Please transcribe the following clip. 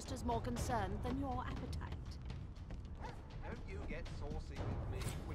registers more concern than your appetite. Don't you get saucy with me.